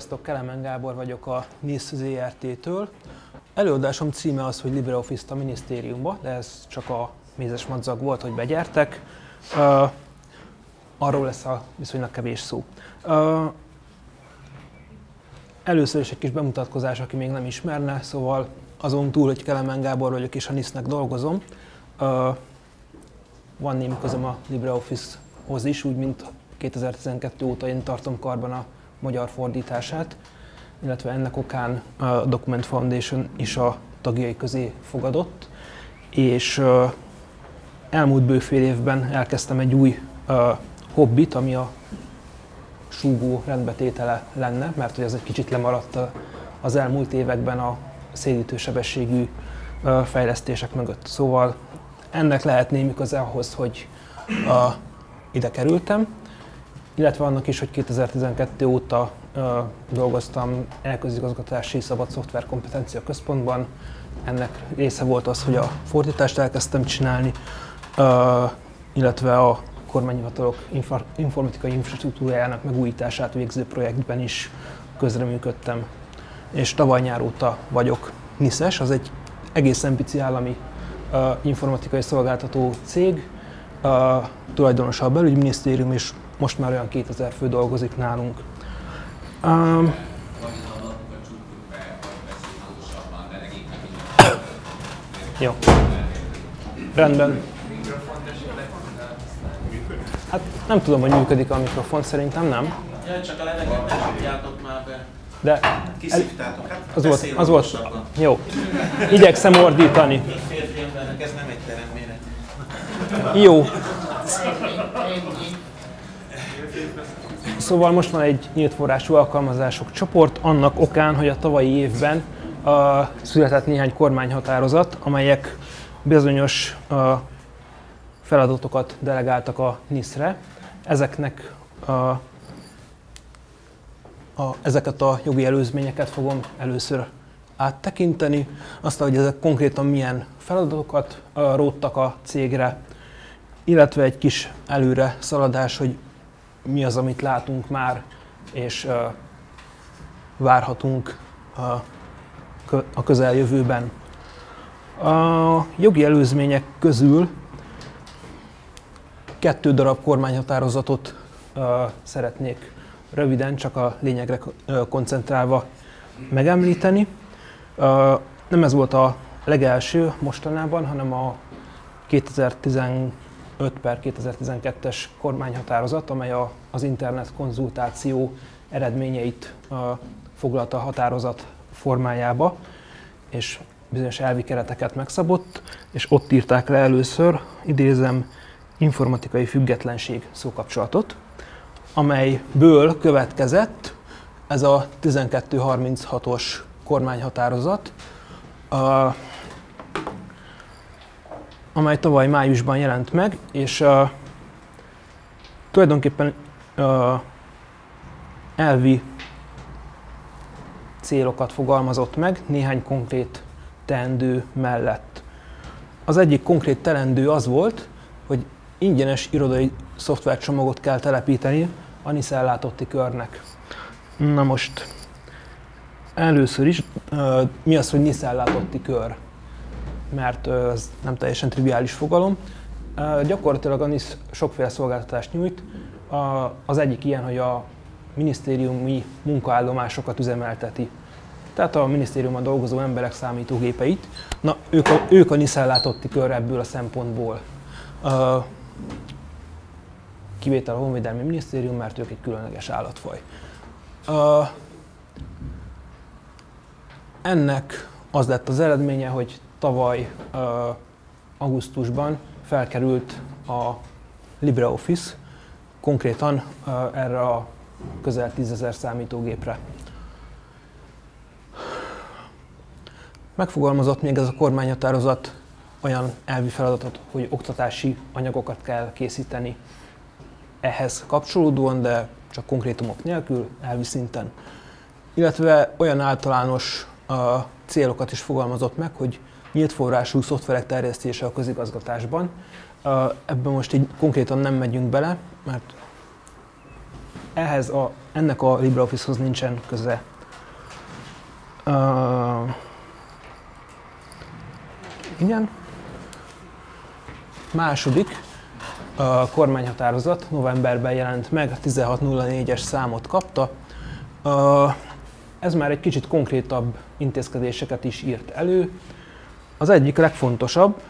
Sziasztok, Kelemen Gábor vagyok a NISZ ZRT-től. Előadásom címe az, hogy LibreOffice a minisztériumba, de ez csak a mézes madzag volt, hogy begyertek. Uh, arról lesz a viszonylag kevés szó. Uh, először is egy kis bemutatkozás, aki még nem ismerne, szóval azon túl, hogy Kelemen Gábor vagyok és a NISZ-nek dolgozom, uh, van némi közöm a LibreOffice-hoz is, úgy mint 2012 óta én tartom karban a magyar fordítását, illetve ennek okán a Document Foundation is a tagjai közé fogadott, és elmúlt bőfél évben elkezdtem egy új hobbit, ami a súgó rendbetétele lenne, mert hogy ez egy kicsit lemaradt az elmúlt években a szélítősebességű fejlesztések mögött. Szóval ennek lehet némi köze ahhoz, hogy ide kerültem, illetve annak is, hogy 2012 óta uh, dolgoztam elközigazgatási szabad szoftver kompetencia központban. Ennek része volt az, hogy a fordítást elkezdtem csinálni, uh, illetve a kormányhivatalok infor- informatikai infrastruktúrájának megújítását végző projektben is közreműködtem. És tavaly nyár óta vagyok NISZES, az egy egészen pici állami uh, informatikai szolgáltató cég, uh, tulajdonosa a belügyminisztérium, és most már olyan 2000 fő dolgozik nálunk. Um, jó. Rendben. Hát nem tudom, hogy működik a mikrofon, szerintem nem. Ja, csak a levegőt nem már be. De Kiszívtátok, hát az volt, az volt. Jó. Igyekszem ordítani. Egy férfi embernek ez nem egy teremméret. Jó. Szóval most van egy nyílt forrású alkalmazások csoport, annak okán, hogy a tavalyi évben uh, született néhány kormányhatározat, amelyek bizonyos uh, feladatokat delegáltak a NISZ-re. Ezeknek uh, a, ezeket a jogi előzményeket fogom először áttekinteni, aztán, hogy ezek konkrétan milyen feladatokat róttak a cégre, illetve egy kis előre szaladás, hogy mi az, amit látunk már, és uh, várhatunk uh, a közeljövőben. A jogi előzmények közül kettő darab kormányhatározatot uh, szeretnék röviden, csak a lényegre koncentrálva megemlíteni. Nem ez volt a legelső mostanában, hanem a 2015 per 2012-es kormányhatározat, amely a, az internet konzultáció eredményeit uh, foglalta a határozat formájába, és bizonyos elvi kereteket megszabott, és ott írták le először, idézem, informatikai függetlenség szókapcsolatot, amelyből következett ez a 1236-os kormányhatározat, amely tavaly májusban jelent meg, és uh, tulajdonképpen uh, elvi célokat fogalmazott meg néhány konkrét teendő mellett. Az egyik konkrét teendő az volt, hogy ingyenes irodai szoftvercsomagot kell telepíteni a NISZ ellátotti körnek. Na most, először is, uh, mi az, hogy NISZ ellátotti kör? Mert ez nem teljesen triviális fogalom. Gyakorlatilag a NISZ sokféle szolgáltatást nyújt. Az egyik ilyen, hogy a minisztériumi munkaállomásokat üzemelteti. Tehát a minisztériumban dolgozó emberek számítógépeit. Na, ők a, ők a NISZ ellátotti kör ebből a szempontból. Kivétel a Honvédelmi Minisztérium, mert ők egy különleges állatfaj. Ennek az lett az eredménye, hogy tavaly augusztusban felkerült a LibreOffice, konkrétan erre a közel 10.000 számítógépre. Megfogalmazott még ez a kormányhatározat olyan elvi feladatot, hogy oktatási anyagokat kell készíteni ehhez kapcsolódóan, de csak konkrétumok nélkül, elvi szinten. Illetve olyan általános uh, célokat is fogalmazott meg, hogy nyílt forrású szoftverek terjesztése a közigazgatásban. Ebben most így konkrétan nem megyünk bele, mert ehhez a ennek a LibreOffice-hoz nincsen köze. Uh, igen. Második, a kormányhatározat novemberben jelent meg, 1604-es számot kapta. Ez már egy kicsit konkrétabb intézkedéseket is írt elő. Az egyik legfontosabb,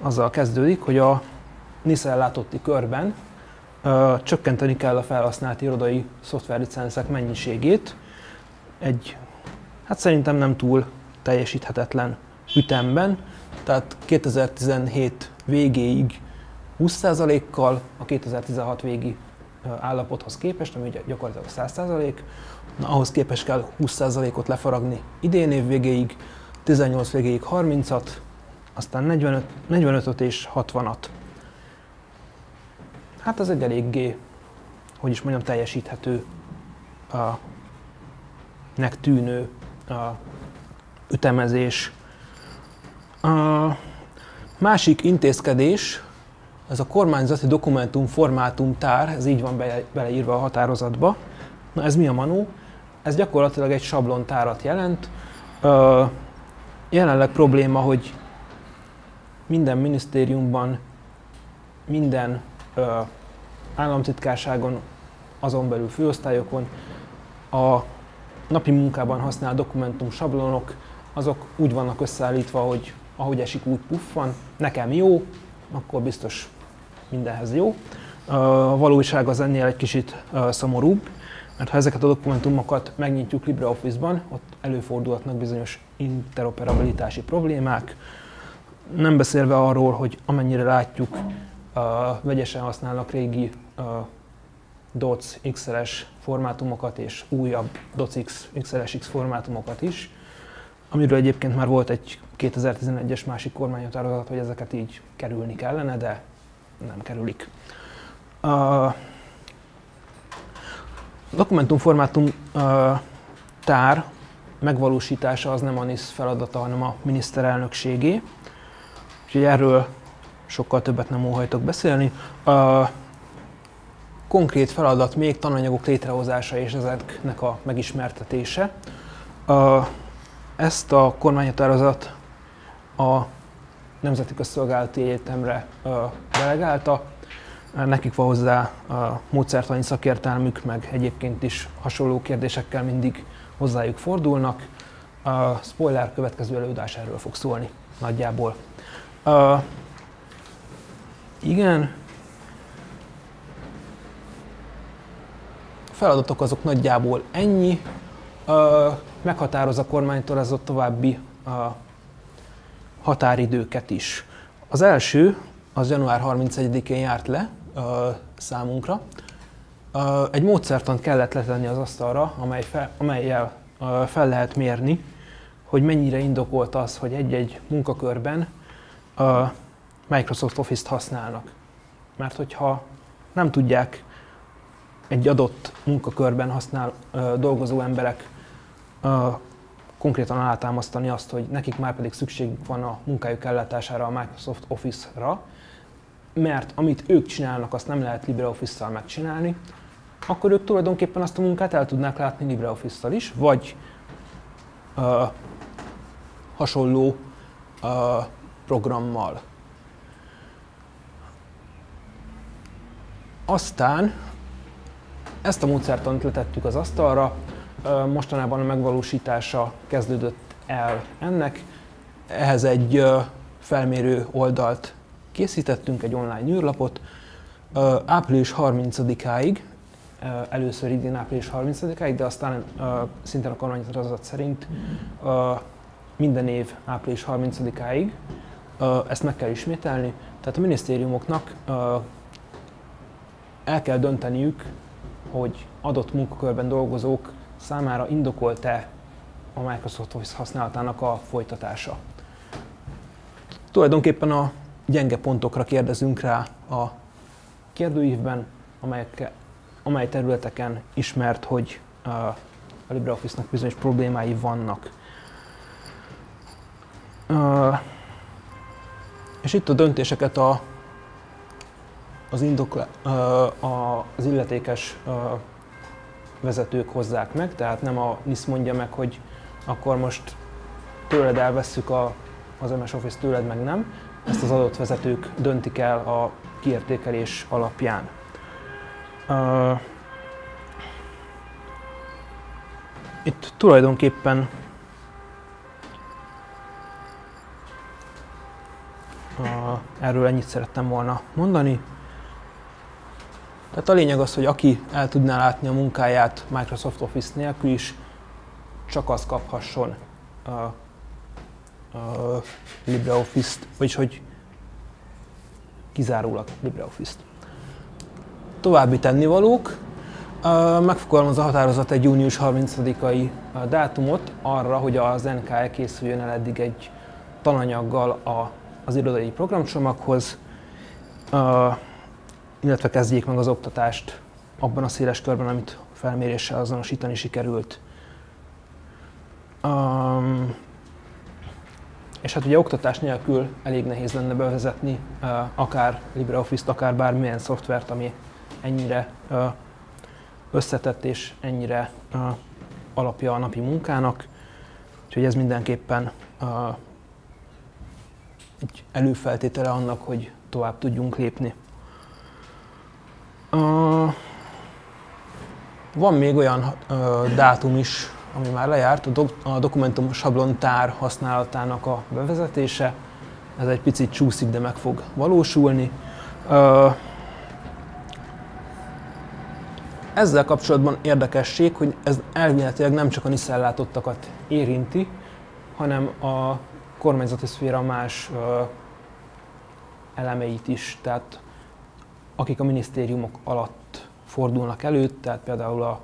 azzal kezdődik, hogy a NISZ ellátotti körben csökkenteni kell a felhasznált irodai szoftverlicenszek mennyiségét. Egy, hát szerintem nem túl teljesíthetetlen ütemben, tehát 2017 végéig 20%-kal, a 2016 végi állapothoz képest, ami ugye gyakorlatilag 100%, na, ahhoz képest kell 20%-ot lefaragni idén év végéig, 18 végéig 30-at, aztán 45, 45 és 60-at. Hát az egy eléggé, hogy is mondjam, teljesíthető, a, nek tűnő a, ütemezés. A másik intézkedés, ez a kormányzati dokumentum formátum tár, ez így van bele, beleírva a határozatba. Na ez mi a manó? Ez gyakorlatilag egy sablontárat jelent. Ö, jelenleg probléma, hogy minden minisztériumban, minden ö, államtitkárságon, azon belül főosztályokon a napi munkában használt dokumentum sablonok, azok úgy vannak összeállítva, hogy ahogy esik, úgy puffan. Nekem jó, akkor biztos mindenhez jó. A valóság az ennél egy kicsit szomorúbb, mert ha ezeket a dokumentumokat megnyitjuk LibreOffice-ban, ott előfordulhatnak bizonyos interoperabilitási problémák, nem beszélve arról, hogy amennyire látjuk, vegyesen használnak régi DOC XLS formátumokat és újabb DOCX XLSX formátumokat is, amiről egyébként már volt egy 2011-es másik kormányhatározat, hogy ezeket így kerülni kellene, de nem kerülik. A dokumentumformátum tár megvalósítása az nem a NISZ feladata, hanem a miniszterelnökségé. Úgyhogy erről sokkal többet nem óhajtok beszélni. A konkrét feladat még tananyagok létrehozása és ezeknek a megismertetése. Ezt a kormányhatározat a Nemzeti Közszolgálati Egyetemre delegálta. Nekik van hozzá a módszertani szakértelmük, meg egyébként is hasonló kérdésekkel mindig hozzájuk fordulnak. A spoiler következő előadás erről fog szólni nagyjából. Uh, igen. A feladatok azok nagyjából ennyi. Uh, meghatároz a a további uh, határidőket is. Az első, az január 31-én járt le számunkra. Egy módszertant kellett letenni az asztalra, amely fel, amelyel fel lehet mérni, hogy mennyire indokolt az, hogy egy-egy munkakörben Microsoft Office-t használnak. Mert hogyha nem tudják egy adott munkakörben használ dolgozó emberek konkrétan alátámasztani azt, hogy nekik már pedig szükségük van a munkájuk ellátására a Microsoft Office-ra, mert amit ők csinálnak, azt nem lehet LibreOffice-szal megcsinálni, akkor ők tulajdonképpen azt a munkát el tudnák látni LibreOffice-szal is, vagy uh, hasonló uh, programmal. Aztán ezt a módszertant letettük az asztalra, mostanában a megvalósítása kezdődött el ennek. Ehhez egy felmérő oldalt készítettünk, egy online űrlapot. Április 30-áig, először idén április 30-áig, de aztán szintén a kormányzatozat szerint minden év április 30-áig ezt meg kell ismételni. Tehát a minisztériumoknak el kell dönteniük, hogy adott munkakörben dolgozók számára indokolt-e a Microsoft Office használatának a folytatása. Tulajdonképpen a gyenge pontokra kérdezünk rá a kérdőívben, amelyek, amely területeken ismert, hogy a LibreOffice-nak bizonyos problémái vannak. És itt a döntéseket a, az, indokla, az illetékes vezetők hozzák meg, tehát nem a NISZ mondja meg, hogy akkor most tőled elvesszük a, az MS Office, tőled meg nem. Ezt az adott vezetők döntik el a kiértékelés alapján. Uh, itt tulajdonképpen uh, erről ennyit szerettem volna mondani. Tehát a lényeg az, hogy aki el tudná látni a munkáját Microsoft Office nélkül is, csak az kaphasson a, a LibreOffice-t, vagyis hogy kizárólag LibreOffice-t. További tennivalók. Megfogalmaz a határozat egy június 30-ai dátumot arra, hogy az NKE készüljön el eddig egy tananyaggal a, az irodai programcsomaghoz, illetve kezdjék meg az oktatást abban a széles körben, amit felméréssel azonosítani sikerült. Um, és hát ugye oktatás nélkül elég nehéz lenne bevezetni akár LibreOffice-t, akár bármilyen szoftvert, ami ennyire összetett és ennyire alapja a napi munkának. Úgyhogy ez mindenképpen egy előfeltétele annak, hogy tovább tudjunk lépni. Van még olyan dátum is, ami már lejárt, a, do- a dokumentum sablontár használatának a bevezetése. Ez egy picit csúszik, de meg fog valósulni. Ezzel kapcsolatban érdekesség, hogy ez elméletileg nem csak a NISZ ellátottakat érinti, hanem a kormányzati szféra más elemeit is. Tehát akik a minisztériumok alatt fordulnak elő, tehát például a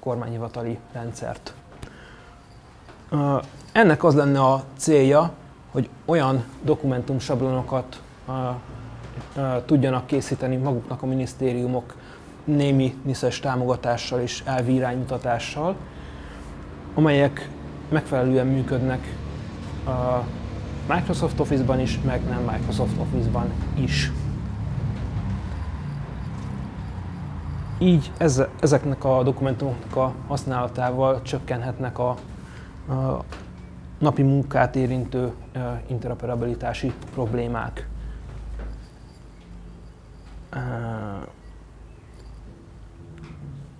kormányhivatali rendszert. Ennek az lenne a célja, hogy olyan dokumentumsablonokat tudjanak készíteni maguknak a minisztériumok némi niszes támogatással és elvi iránymutatással, amelyek megfelelően működnek Microsoft Office-ban is, meg nem Microsoft Office-ban is. Így ez, ezeknek a dokumentumoknak a használatával csökkenhetnek a, a napi munkát érintő interoperabilitási problémák. Uh,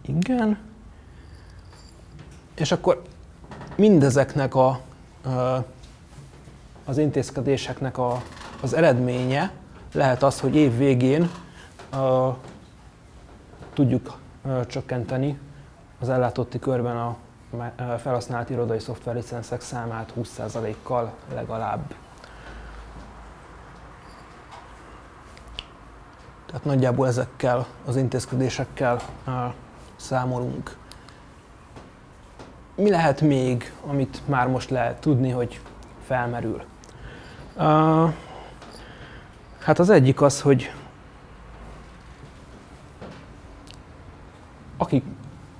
igen. És akkor mindezeknek a, uh, az intézkedéseknek a, az eredménye lehet az, hogy év végén uh, tudjuk csökkenteni az ellátotti körben a felhasznált irodai szoftverlicenszek számát 20%-kal legalább. Tehát nagyjából ezekkel az intézkedésekkel számolunk. Mi lehet még, amit már most lehet tudni, hogy felmerül? Hát az egyik az, hogy akik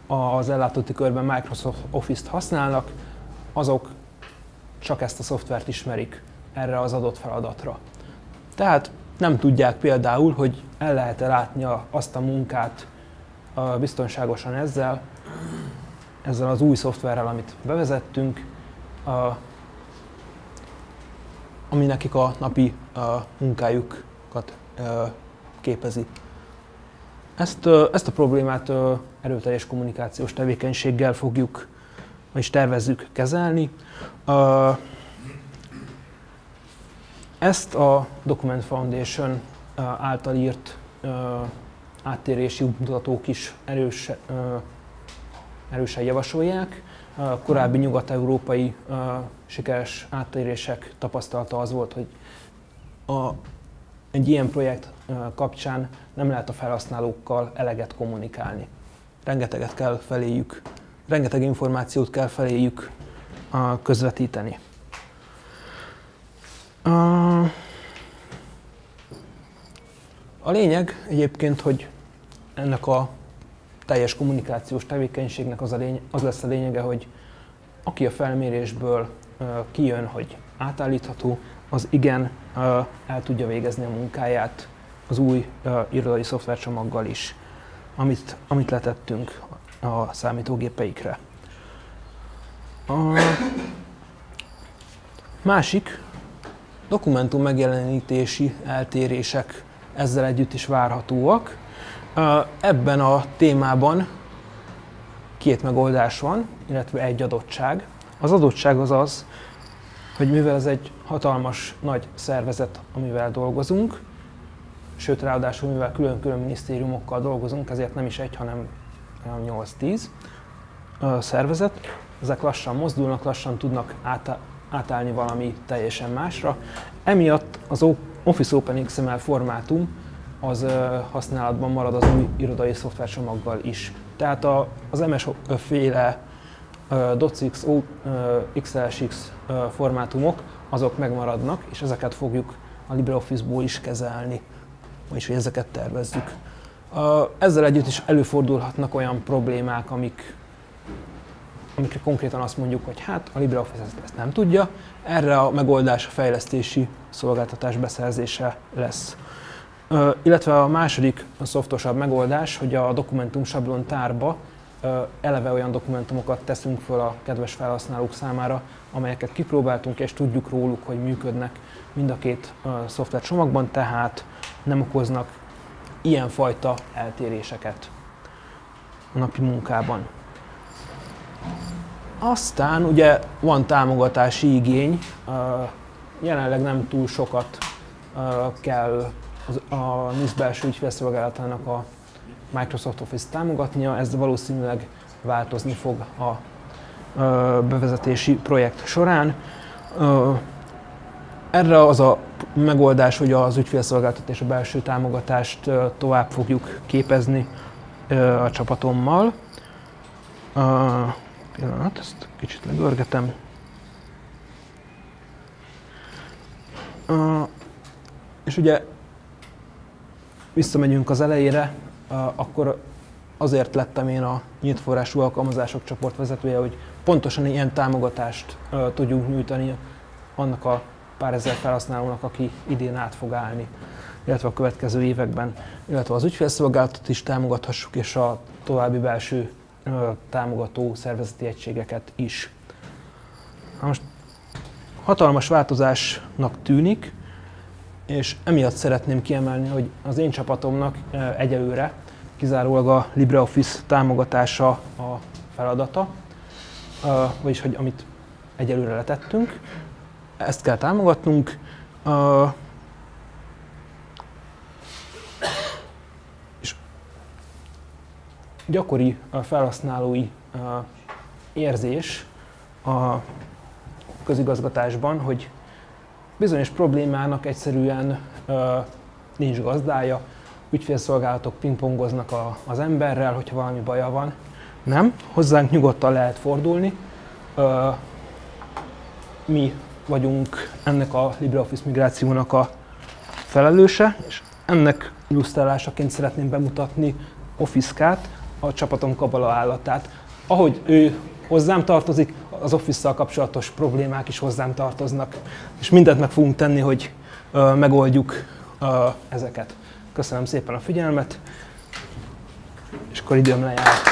az ellátotti körben Microsoft Office-t használnak, azok csak ezt a szoftvert ismerik erre az adott feladatra. Tehát nem tudják például, hogy el lehet-e látni azt a munkát biztonságosan ezzel, ezzel az új szoftverrel, amit bevezettünk, ami nekik a napi munkájukat képezi. Ezt, ezt a problémát erőteljes kommunikációs tevékenységgel fogjuk, vagyis tervezzük kezelni. Ezt a Document Foundation által írt áttérési útmutatók is erős, erősen javasolják. Korábbi nyugat-európai sikeres áttérések tapasztalata az volt, hogy a, egy ilyen projekt kapcsán nem lehet a felhasználókkal eleget kommunikálni. Rengeteget kell feléjük, rengeteg információt kell feléjük közvetíteni. A lényeg egyébként, hogy ennek a teljes kommunikációs tevékenységnek az, a lény- az lesz a lényege, hogy aki a felmérésből kijön, hogy átállítható, az igen el tudja végezni a munkáját az új uh, irodai szoftvercsomaggal is, amit, amit letettünk. a számítógépeikre. A másik dokumentum megjelenítési eltérések ezzel együtt is várhatóak. Ebben a témában két megoldás van, illetve egy adottság. Az adottság az az, hogy mivel ez egy hatalmas nagy szervezet, amivel dolgozunk, sőt ráadásul mivel külön-külön minisztériumokkal dolgozunk, ezért nem is egy, hanem 8-10 szervezet, ezek lassan mozdulnak, lassan tudnak átállni valami teljesen másra. Emiatt az Office Open XML formátum az használatban marad az új irodai szoftvercsomaggal is. Tehát az MS féle DOCX, XLSX formátumok, azok megmaradnak, és ezeket fogjuk a LibreOffice-ból is kezelni, vagyis hogy ezeket tervezzük. Ezzel együtt is előfordulhatnak olyan problémák, amik, amikre konkrétan azt mondjuk, hogy hát a LibreOffice ezt, nem tudja, erre a megoldás a fejlesztési szolgáltatás beszerzése lesz. Illetve a második, a szoftosabb megoldás, hogy a dokumentum sablon tárba eleve olyan dokumentumokat teszünk föl a kedves felhasználók számára, amelyeket kipróbáltunk, és tudjuk róluk, hogy működnek mind a két szoftver csomagban, tehát nem okoznak ilyenfajta eltéréseket a napi munkában. Aztán ugye van támogatási igény, jelenleg nem túl sokat kell a NISZ belső ügyfélszolgálatának a Microsoft Office támogatnia, ez valószínűleg változni fog a bevezetési projekt során. Erre az a megoldás, hogy az ügyfélszolgáltat és a belső támogatást tovább fogjuk képezni a csapatommal. Pillanat, ezt kicsit legörgetem. És ugye visszamegyünk az elejére, akkor azért lettem én a nyílt forrású alkalmazások csoport vezetője, hogy pontosan ilyen támogatást tudjunk nyújtani annak a pár ezer felhasználónak, aki idén át fog állni, illetve a következő években, illetve az ügyfélszolgáltatót is támogathassuk, és a további belső támogató szervezeti egységeket is. Na most hatalmas változásnak tűnik, és emiatt szeretném kiemelni, hogy az én csapatomnak egyelőre kizárólag a LibreOffice támogatása a feladata, vagyis hogy amit egyelőre letettünk, ezt kell támogatnunk. És gyakori felhasználói érzés a közigazgatásban, hogy bizonyos problémának egyszerűen nincs gazdája, ügyfélszolgálatok pingpongoznak a, az emberrel, hogyha valami baja van. Nem, hozzánk nyugodtan lehet fordulni. Mi vagyunk ennek a LibreOffice migrációnak a felelőse, és ennek illusztrálásaként szeretném bemutatni Office-kát, a csapatom kabala állatát. Ahogy ő hozzám tartozik, az Office-szal kapcsolatos problémák is hozzám tartoznak, és mindent meg fogunk tenni, hogy uh, megoldjuk uh, ezeket. Köszönöm szépen a figyelmet, és akkor időm lejárt.